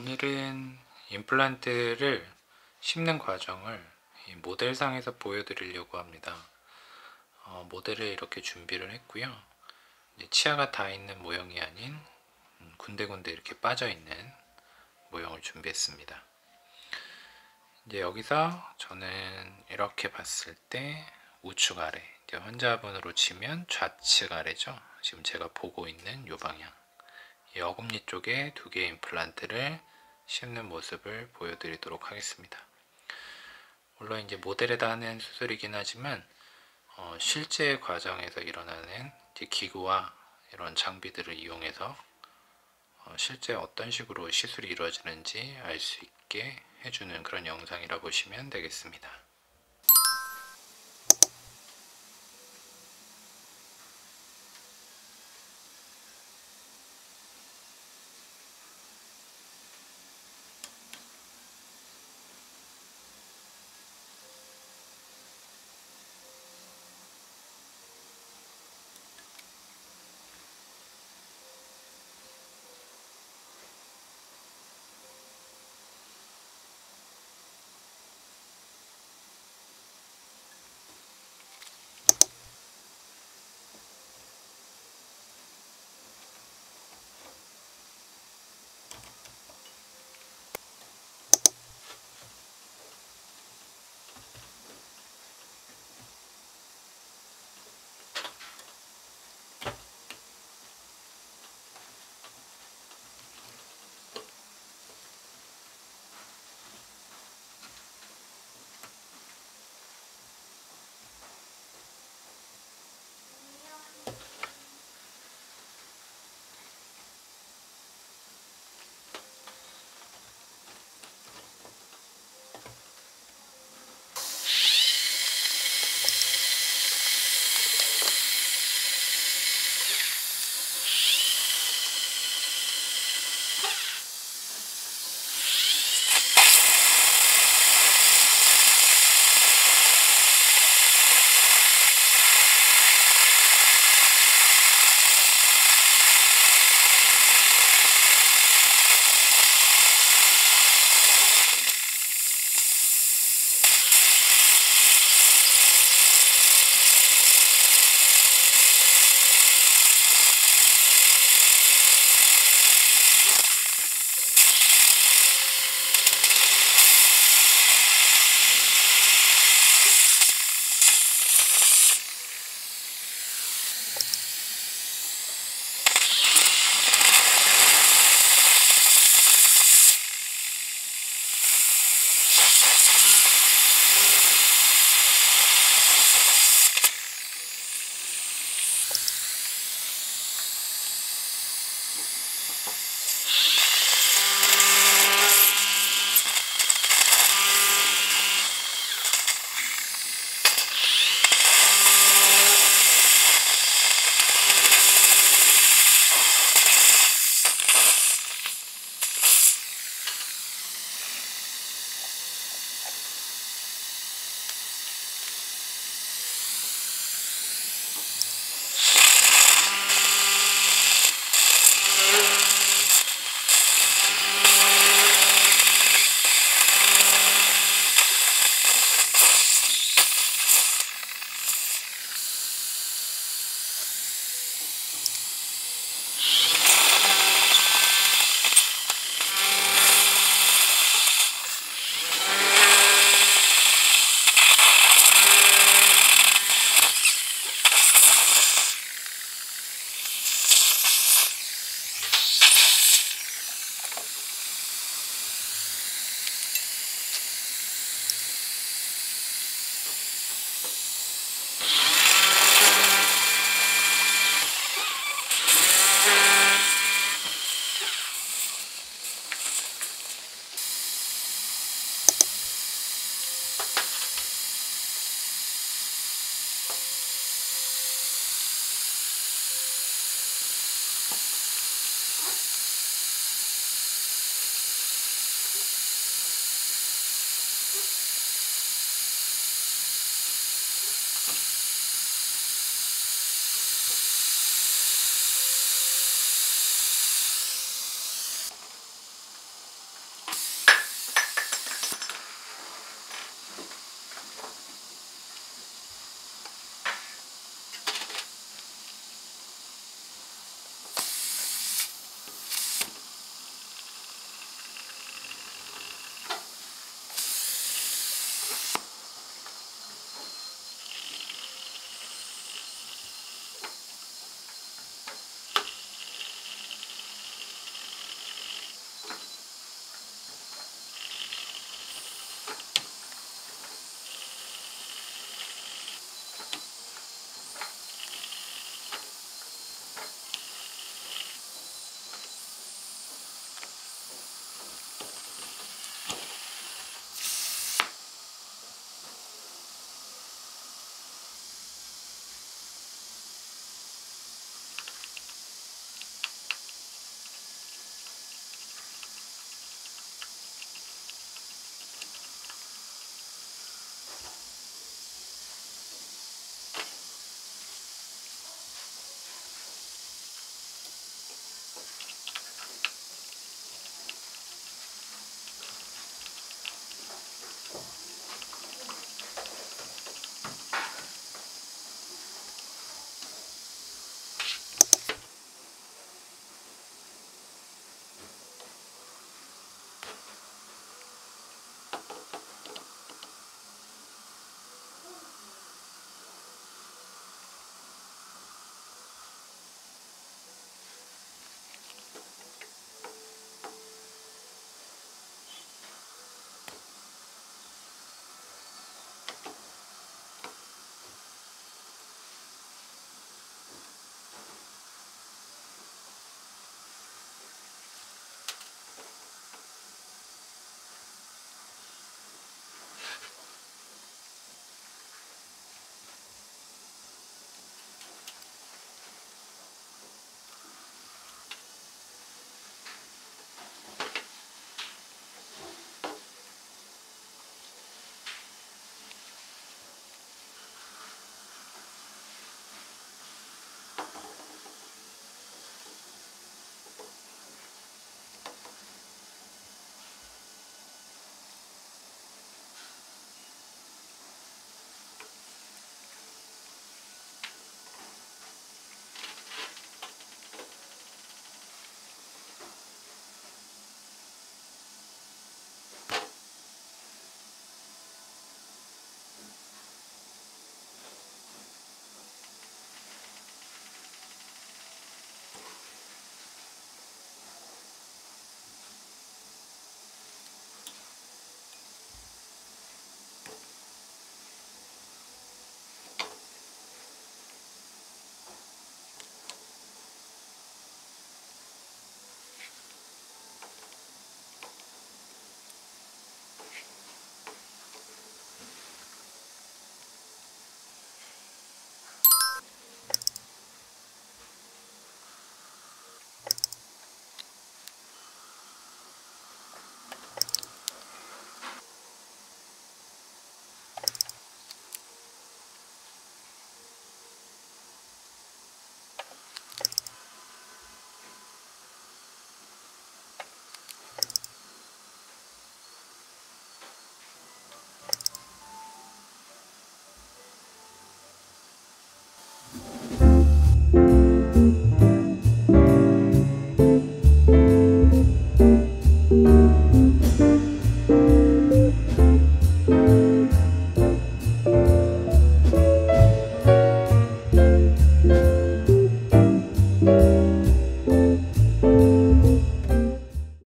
오늘은 임플란트를 심는 과정을 이 모델상에서 보여드리려고 합니다. 어, 모델을 이렇게 준비를 했고요. 치아가 다 있는 모형이 아닌 음, 군데군데 이렇게 빠져 있는 모형을 준비했습니다. 이제 여기서 저는 이렇게 봤을 때 우측 아래, 환자분으로 치면 좌측 아래죠. 지금 제가 보고 있는 이 방향. 이 어금니 쪽에 두 개의 임플란트를 심는 모습을 보여드리도록 하겠습니다. 물론 이제 모델에다 하는 수술이긴 하지만 어, 실제 과정에서 일어나는 기구와 이런 장비들을 이용해서 어, 실제 어떤 식으로 시술이 이루어지는지 알 수 있게 해주는 그런 영상이라 보시면 되겠습니다.